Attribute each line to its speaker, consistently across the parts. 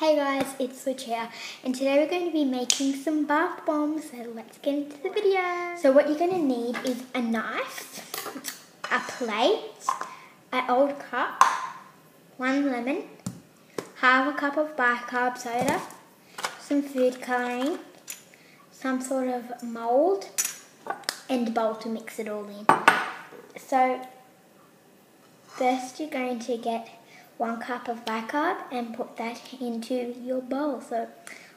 Speaker 1: Hey guys, it's Switch here, and today we're going to be making some bath bombs, so let's get into the video. So what you're going to need is a knife, a plate, an old cup, one lemon, half a cup of bicarb soda, some food colouring, some sort of mould, and a bowl to mix it all in. So first you're going to get one cup of bicarb and put that into your bowl. So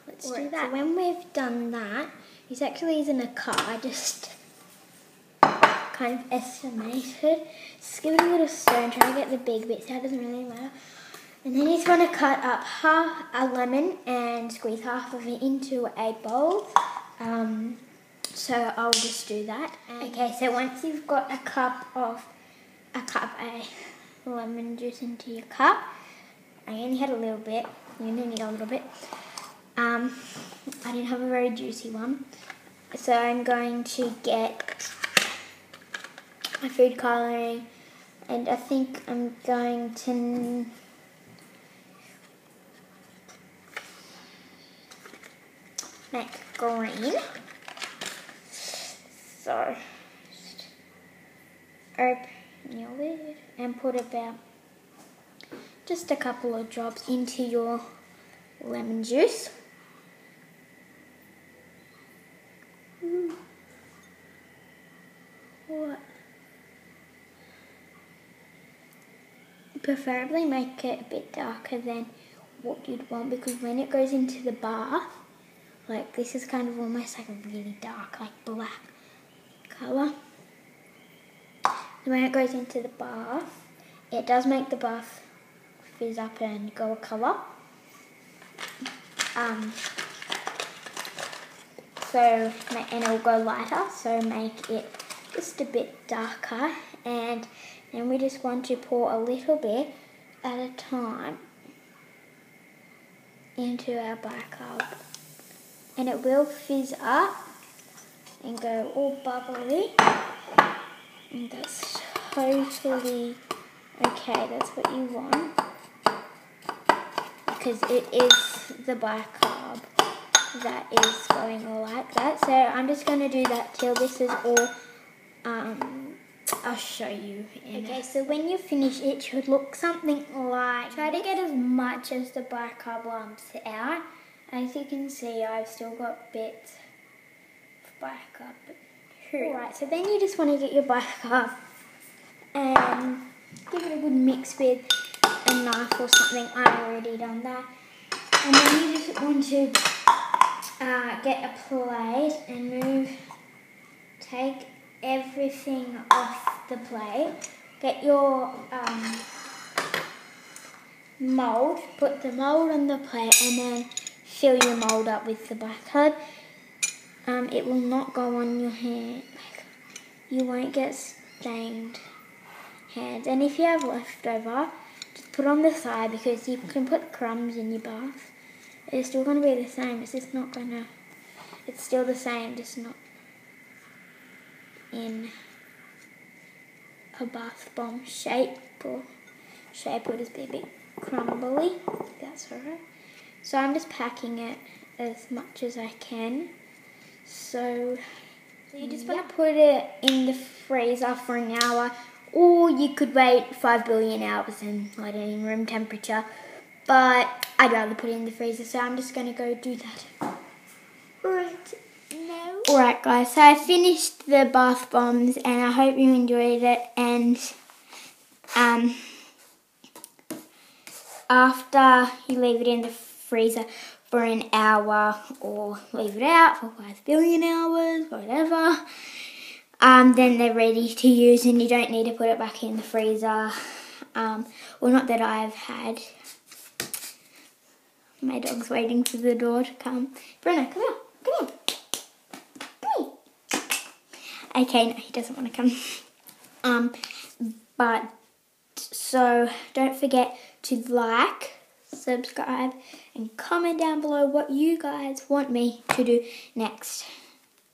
Speaker 1: let's do that. So when we've done that, this actually isn't a cup, I just kind of estimated. Just give it a little stir and try to get the big bits out, doesn't really matter. And then you just want to cut up half a lemon and squeeze half of it into a bowl. Um, so I'll just do that. And okay, so once you've got a cup of a cup a lemon juice into your cup. I only had a little bit. You only need a little bit. Um, I didn't have a very juicy one. So I'm going to get my food colouring and I think I'm going to make green. So, open your lid and put about just a couple of drops into your lemon juice. Mm. What? Preferably make it a bit darker than what you'd want because when it goes into the bath, like this is kind of almost like a really dark, like black colour when it goes into the bath, it does make the bath fizz up and go a colour. Um, so, and it'll go lighter, so make it just a bit darker. And then we just want to pour a little bit at a time into our bicarb. And it will fizz up and go all bubbly. And that's totally okay, that's what you want. Because it is the bicarb that is going all like that. So I'm just going to do that till this is all, um, I'll show you. okay, so when you finish it should look something like, try to get as much as the bicarb lumps out. As you can see, I've still got bits of bicarb Alright, so then you just want to get your bicarb and give it a good mix with a knife or something. I've already done that. And then you just want to uh, get a plate and move, take everything off the plate. Get your um, mould, put the mould on the plate and then fill your mould up with the bicarb um, it will not go on your hand. You won't get stained hands. And if you have leftover, just put on the side because you can put crumbs in your bath. It's still going to be the same. It's just not going to... It's still the same, just not in a bath bomb shape or shape will just be a bit crumbly. That's alright. So I'm just packing it as much as I can. So, so you just want to put it in the freezer for an hour or you could wait 5 billion hours and let it in room temperature. But I'd rather put it in the freezer, so I'm just going to go do that. Right now. Alright guys, so I finished the bath bombs and I hope you enjoyed it and um, after you leave it in the freezer for an hour or leave it out for 5 billion hours, whatever. Um, then they're ready to use and you don't need to put it back in the freezer. Um, well, not that I've had. My dog's waiting for the door to come. Bruno, come here, come here. Come here. Okay, no, he doesn't want to come. Um, but, so, don't forget to like, subscribe, and comment down below what you guys want me to do next.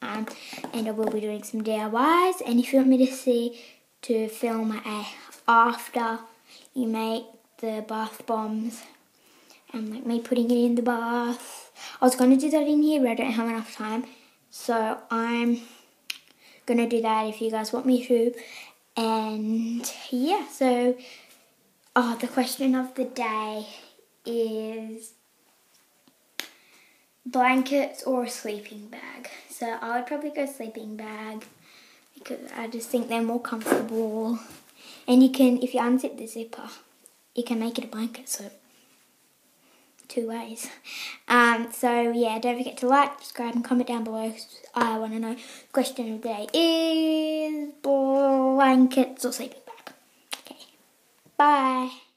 Speaker 1: Um, and I will be doing some DIYs. And if you want me to see to film a after you make the bath bombs and like me putting it in the bath. I was going to do that in here, but I don't have enough time. So I'm going to do that if you guys want me to. And yeah, so oh, the question of the day is blankets or a sleeping bag. So I would probably go sleeping bag because I just think they're more comfortable. And you can, if you unzip the zipper, you can make it a blanket. So two ways. Um, so yeah, don't forget to like, subscribe, and comment down below. I want to know. Question of the day is blankets or sleeping bag. Okay, bye.